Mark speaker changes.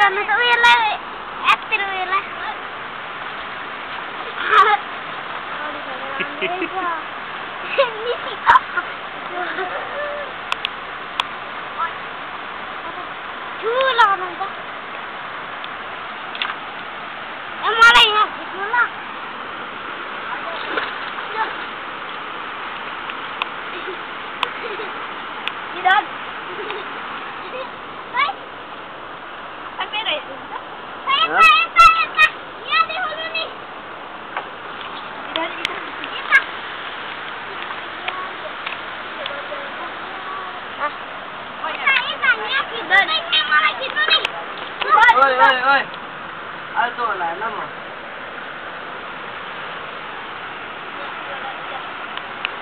Speaker 1: வந்துட்டு உயிரில எத்தனை உயிரில சூழலானந்தா
Speaker 2: Ôi, ôi,
Speaker 3: ôi. Alto, la, vamos.